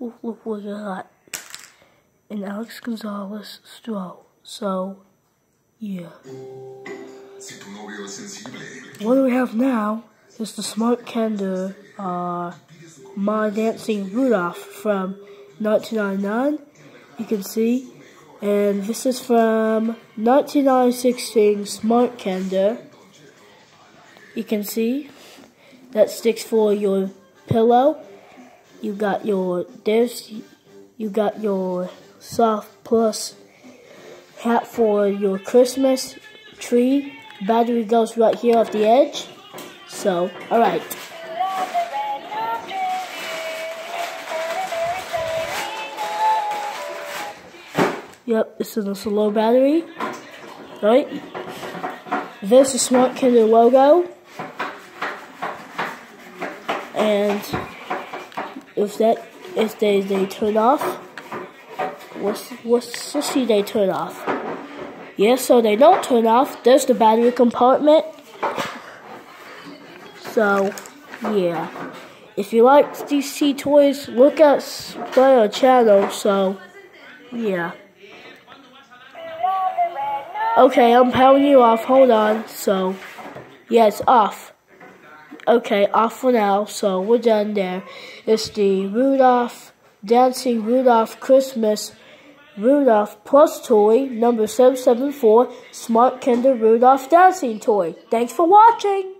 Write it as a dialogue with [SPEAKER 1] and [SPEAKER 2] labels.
[SPEAKER 1] look, look what I got. An Alex Gonzalez straw. So, yeah. What do we have now is the SmartKender uh, My Dancing Rudolph from 1999. You can see. And this is from 1996 SmartKender. You can see. That sticks for your pillow. You got your this. You got your soft plus hat for your Christmas tree. Battery goes right here off the edge. So, alright. Yep, this is a slow battery. Right? This is SmartKender logo. And if that if they they turn off, what's what's let's see they turn off. Yeah, so they don't turn off. There's the battery compartment. So, yeah. If you like DC toys, look at our channel. So, yeah. Okay, I'm powering you off. Hold on. So, yeah, it's off. Okay, off for now. So, we're done there. It's the Rudolph, Dancing Rudolph Christmas Rudolph Plus Toy number 774 SmartKender Rudolph Dancing Toy. Thanks for watching!